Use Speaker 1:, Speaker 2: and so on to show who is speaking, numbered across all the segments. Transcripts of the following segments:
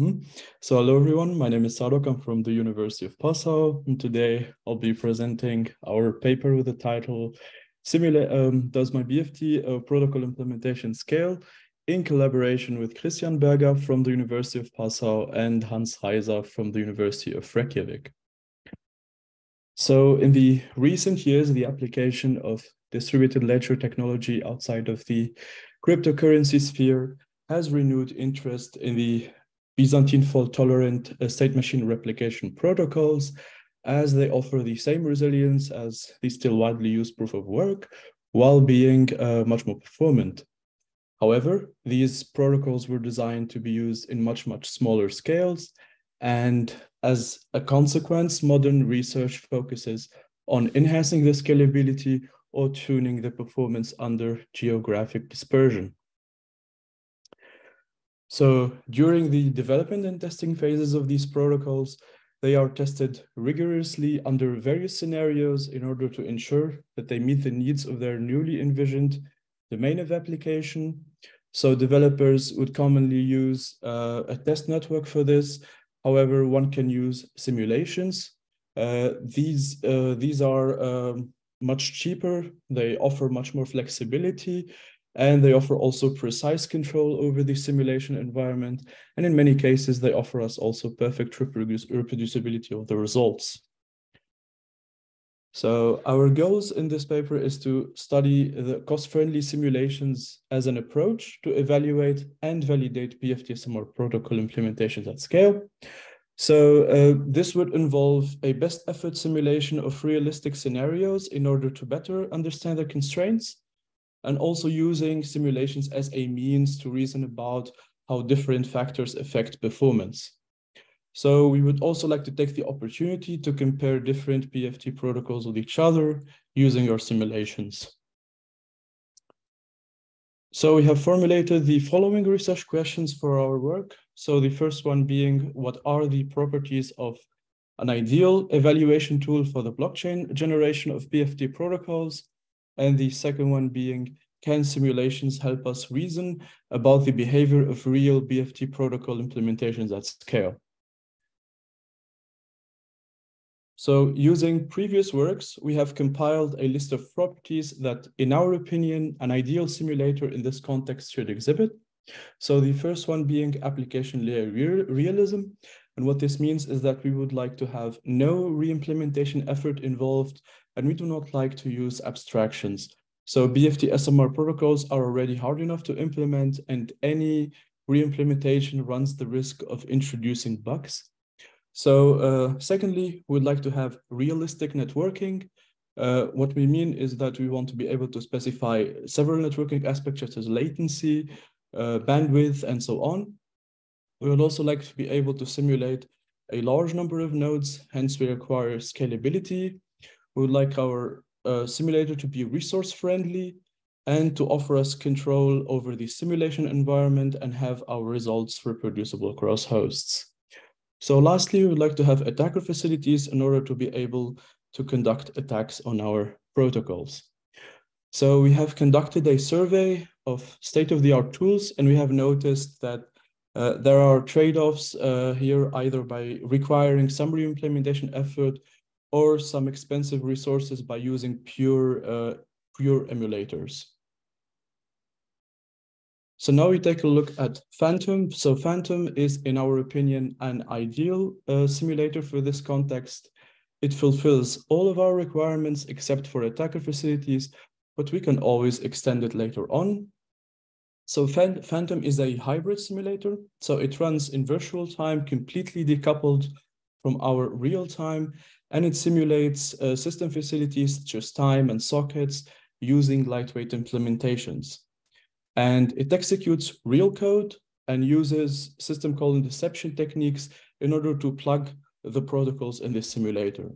Speaker 1: Hmm. So hello everyone, my name is Sadok, I'm from the University of Passau, and today I'll be presenting our paper with the title Simulate um, Does My BFT uh, Protocol Implementation Scale in collaboration with Christian Berger from the University of Passau and Hans Reiser from the University of Reykjavik. So in the recent years, the application of distributed ledger technology outside of the cryptocurrency sphere has renewed interest in the Byzantine fault tolerant uh, state machine replication protocols, as they offer the same resilience as the still widely used proof of work, while being uh, much more performant. However, these protocols were designed to be used in much, much smaller scales. And as a consequence, modern research focuses on enhancing the scalability or tuning the performance under geographic dispersion. So during the development and testing phases of these protocols, they are tested rigorously under various scenarios in order to ensure that they meet the needs of their newly envisioned domain of application. So developers would commonly use uh, a test network for this. However, one can use simulations. Uh, these, uh, these are um, much cheaper. They offer much more flexibility and they offer also precise control over the simulation environment. And in many cases, they offer us also perfect reproducibility of the results. So our goals in this paper is to study the cost-friendly simulations as an approach to evaluate and validate BFT-SMR protocol implementations at scale. So uh, this would involve a best effort simulation of realistic scenarios in order to better understand the constraints and also using simulations as a means to reason about how different factors affect performance. So we would also like to take the opportunity to compare different BFT protocols with each other using our simulations. So we have formulated the following research questions for our work. So the first one being, what are the properties of an ideal evaluation tool for the blockchain generation of BFT protocols? And the second one being, can simulations help us reason about the behavior of real BFT protocol implementations at scale? So using previous works, we have compiled a list of properties that, in our opinion, an ideal simulator in this context should exhibit. So the first one being application layer realism. And what this means is that we would like to have no re-implementation effort involved and we do not like to use abstractions. So BFT SMR protocols are already hard enough to implement and any re-implementation runs the risk of introducing bugs. So uh, secondly, we'd like to have realistic networking. Uh, what we mean is that we want to be able to specify several networking aspects such as latency, uh, bandwidth, and so on. We would also like to be able to simulate a large number of nodes, hence we require scalability we would like our uh, simulator to be resource friendly and to offer us control over the simulation environment and have our results reproducible across hosts. So lastly, we would like to have attacker facilities in order to be able to conduct attacks on our protocols. So we have conducted a survey of state-of-the-art tools, and we have noticed that uh, there are trade-offs uh, here, either by requiring some re-implementation effort or some expensive resources by using pure, uh, pure emulators. So now we take a look at Phantom. So Phantom is, in our opinion, an ideal uh, simulator for this context. It fulfills all of our requirements except for attacker facilities, but we can always extend it later on. So Phantom is a hybrid simulator. So it runs in virtual time, completely decoupled from our real time, and it simulates uh, system facilities such as time and sockets using lightweight implementations. And it executes real code and uses system call interception techniques in order to plug the protocols in this simulator.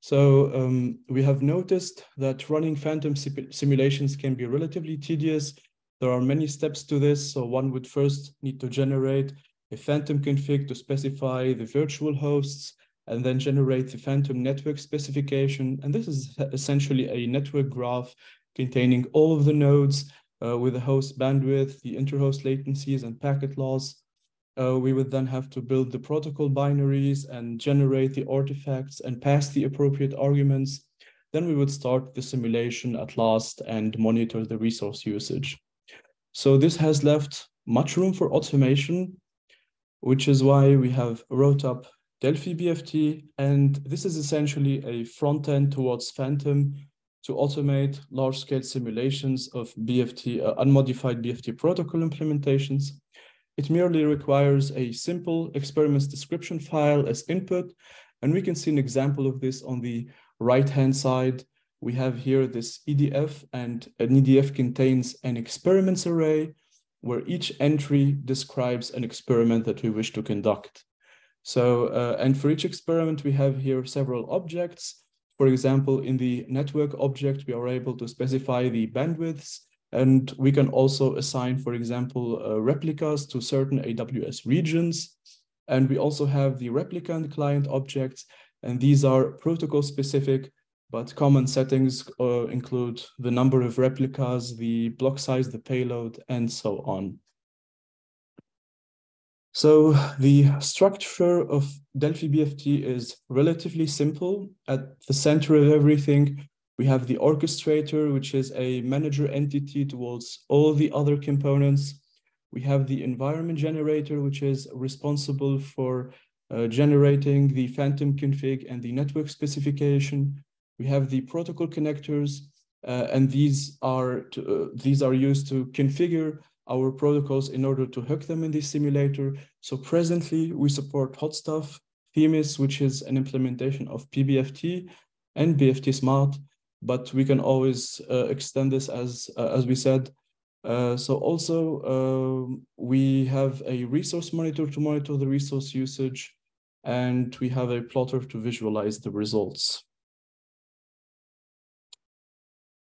Speaker 1: So um, we have noticed that running phantom simulations can be relatively tedious. There are many steps to this. So one would first need to generate a phantom config to specify the virtual hosts and then generate the phantom network specification. And this is essentially a network graph containing all of the nodes uh, with the host bandwidth, the interhost latencies, and packet loss. Uh, we would then have to build the protocol binaries and generate the artifacts and pass the appropriate arguments. Then we would start the simulation at last and monitor the resource usage. So this has left much room for automation, which is why we have wrote up Delphi BFT, and this is essentially a front end towards Phantom to automate large-scale simulations of BFT, uh, unmodified BFT protocol implementations. It merely requires a simple experiments description file as input, and we can see an example of this on the right-hand side. We have here this EDF, and an EDF contains an experiments array where each entry describes an experiment that we wish to conduct. So, uh, and for each experiment, we have here several objects. For example, in the network object, we are able to specify the bandwidths, and we can also assign, for example, uh, replicas to certain AWS regions. And we also have the replicant client objects, and these are protocol specific, but common settings uh, include the number of replicas, the block size, the payload, and so on. So the structure of Delphi BFT is relatively simple. At the center of everything, we have the orchestrator, which is a manager entity towards all the other components. We have the environment generator, which is responsible for uh, generating the phantom config and the network specification. We have the protocol connectors, uh, and these are to, uh, these are used to configure our protocols in order to hook them in the simulator. So presently we support HotStuff, Themis, which is an implementation of PBFT and BFT Smart, but we can always uh, extend this as, uh, as we said. Uh, so also um, we have a resource monitor to monitor the resource usage, and we have a plotter to visualize the results.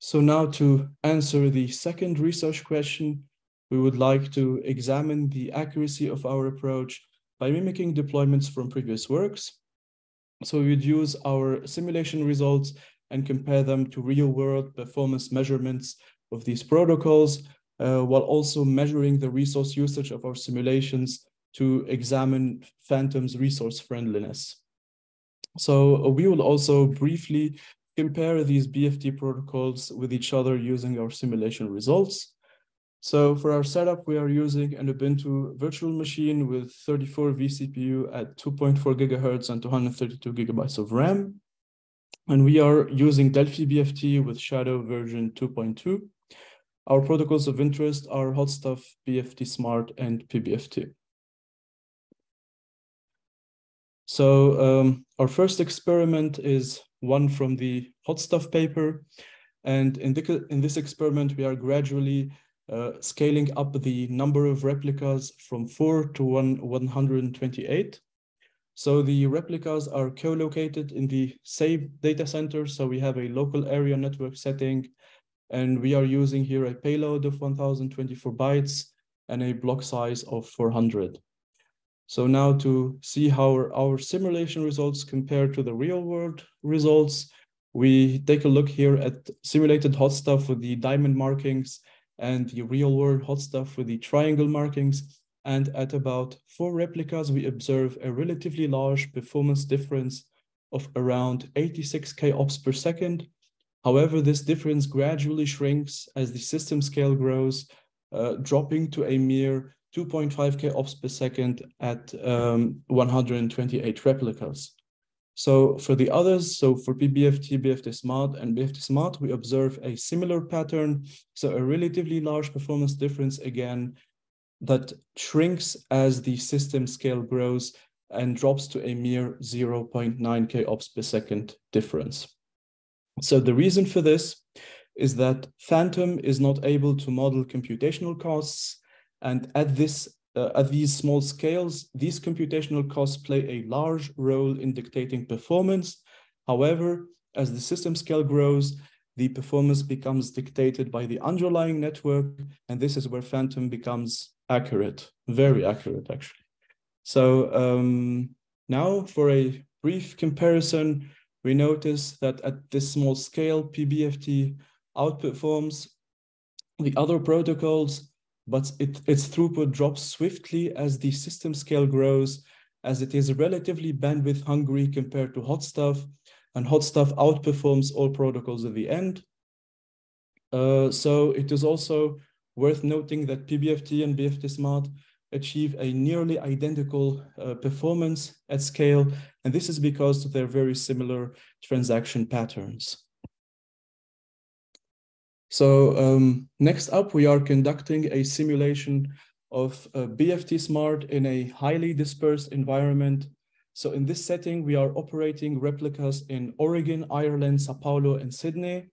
Speaker 1: So now to answer the second research question, we would like to examine the accuracy of our approach by mimicking deployments from previous works. So we would use our simulation results and compare them to real world performance measurements of these protocols, uh, while also measuring the resource usage of our simulations to examine Phantom's resource friendliness. So we will also briefly compare these BFT protocols with each other using our simulation results. So for our setup, we are using an Ubuntu virtual machine with 34 vCPU at 2.4 gigahertz and 232 gigabytes of RAM. And we are using Delphi BFT with Shadow version 2.2. Our protocols of interest are HotStuff, BFT Smart, and PBFT. So um, our first experiment is one from the HotStuff paper. And in, the, in this experiment, we are gradually uh, scaling up the number of replicas from four to one, 128. So the replicas are co-located in the same data center. So we have a local area network setting, and we are using here a payload of 1024 bytes and a block size of 400. So now to see how our, simulation results compare to the real world results, we take a look here at simulated HotStuff with the diamond markings and the real world HotStuff with the triangle markings. And at about four replicas, we observe a relatively large performance difference of around 86K ops per second. However, this difference gradually shrinks as the system scale grows, uh, dropping to a mere 2.5K ops per second at um, 128 replicas. So for the others, so for PBFT, BFT Smart, and BFT Smart, we observe a similar pattern. So a relatively large performance difference again that shrinks as the system scale grows and drops to a mere 0.9K ops per second difference. So the reason for this is that Phantom is not able to model computational costs. And at this uh, at these small scales, these computational costs play a large role in dictating performance. However, as the system scale grows, the performance becomes dictated by the underlying network, and this is where Phantom becomes accurate, very accurate, actually. So um, now for a brief comparison, we notice that at this small scale, PBFT outperforms the other protocols, but it, its throughput drops swiftly as the system scale grows, as it is relatively bandwidth hungry compared to HotStuff, and HotStuff outperforms all protocols at the end. Uh, so it is also worth noting that PBFT and BFT Smart achieve a nearly identical uh, performance at scale, and this is because of their very similar transaction patterns. So um, next up, we are conducting a simulation of uh, BFT Smart in a highly dispersed environment. So in this setting, we are operating replicas in Oregon, Ireland, Sao Paulo, and Sydney.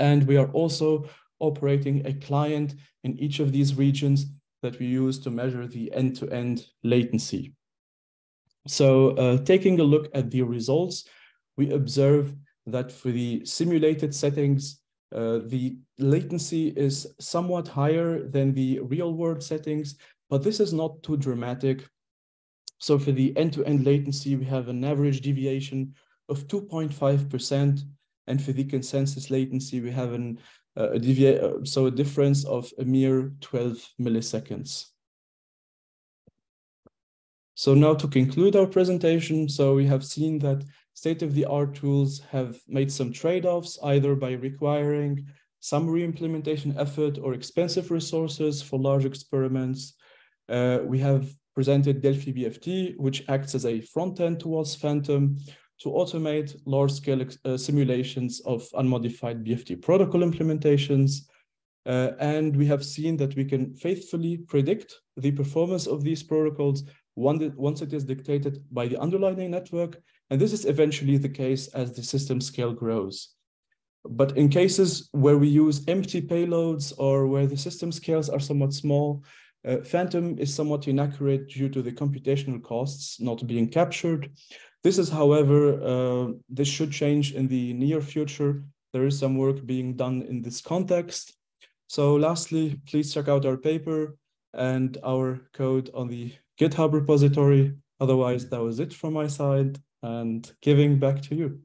Speaker 1: And we are also operating a client in each of these regions that we use to measure the end-to-end -end latency. So uh, taking a look at the results, we observe that for the simulated settings, uh, the latency is somewhat higher than the real world settings, but this is not too dramatic. So for the end-to-end -end latency, we have an average deviation of 2.5%. And for the consensus latency, we have an, uh, a deviate, uh, so a difference of a mere 12 milliseconds. So now to conclude our presentation, so we have seen that state-of-the-art tools have made some trade-offs, either by requiring some re-implementation effort or expensive resources for large experiments. Uh, we have presented Delphi BFT, which acts as a front end towards Phantom to automate large-scale uh, simulations of unmodified BFT protocol implementations. Uh, and we have seen that we can faithfully predict the performance of these protocols once it is dictated by the underlying network. And this is eventually the case as the system scale grows. But in cases where we use empty payloads or where the system scales are somewhat small, uh, Phantom is somewhat inaccurate due to the computational costs not being captured. This is, however, uh, this should change in the near future. There is some work being done in this context. So lastly, please check out our paper and our code on the GitHub repository. Otherwise, that was it from my side and giving back to you.